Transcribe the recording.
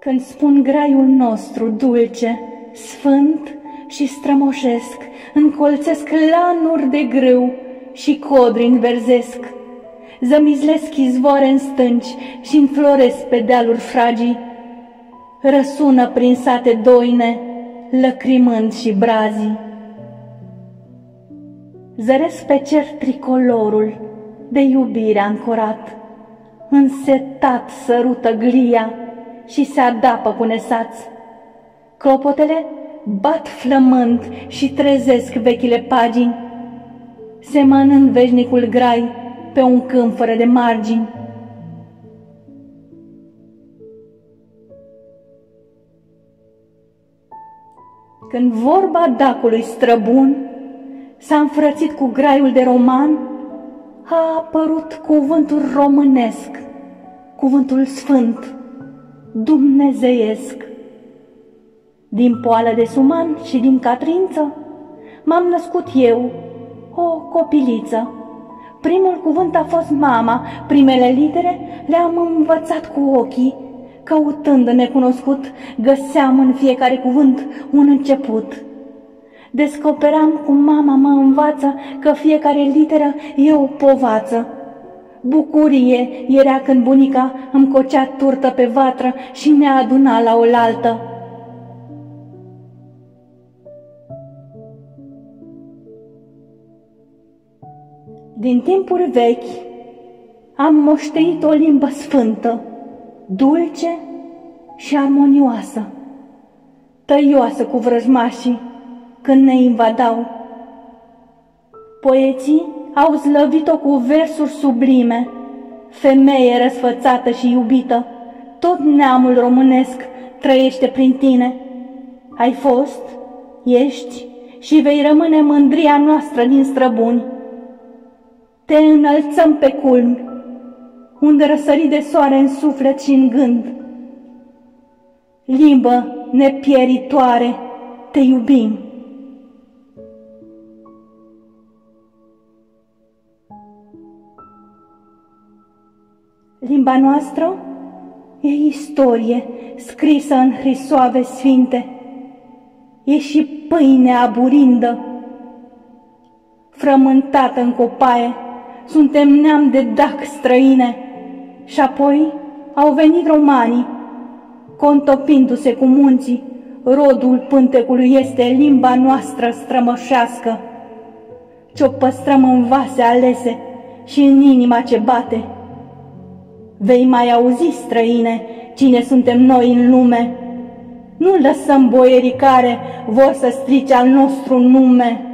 Când spun graiul nostru dulce, sfânt și strămoșesc, încolțesc lanuri de grâu și codri înverzesc. Zămizlesc izvoare în stânci și înfloresc pe dealuri fragii. Răsună prin sate doine, lăcrimând și brazii. Zăresc pe cer tricolorul de iubire ancorat, însetat sărută glia și se adapă cu nesați. Clopotele bat flămând și trezesc vechile pagini, semănând veșnicul grai pe un câmp fără de margini. Când vorba dacului străbun s-a înfrățit cu graiul de roman, a apărut cuvântul românesc, cuvântul sfânt, dumnezeiesc. Din poală de suman și din catrință m-am născut eu, o copiliță. Primul cuvânt a fost mama, primele litere le-am învățat cu ochii. Căutând necunoscut, găseam în fiecare cuvânt un început. Descoperam cum mama mă învață că fiecare literă e o povață. Bucurie era când bunica îmi cocea turtă pe vatră și ne aduna la oaltă. Din timpuri vechi am moștenit o limbă sfântă, dulce și armonioasă, tăioasă cu vrăjmașii când ne invadau. Poeții au slăvit-o cu versuri sublime, femeie răsfățată și iubită, tot neamul românesc trăiește prin tine. Ai fost, ești și vei rămâne mândria noastră din străbuni. Te înălțăm pe culmi, unde răsări de soare în suflet și în gând. Limbă nepieritoare, te iubim. Limba noastră e istorie scrisă în hrisoave sfinte. E și pâine aburindă, frământată în copaie. Suntem neam de dac străine. Și apoi au venit romanii, contopindu-se cu munții. Rodul pântecului este limba noastră strămoșească, ce-o păstrăm în vase alese și în inima ce bate. Vei mai auzi, străine, cine suntem noi în lume. Nu lăsăm boierii care vor să strice al nostru nume.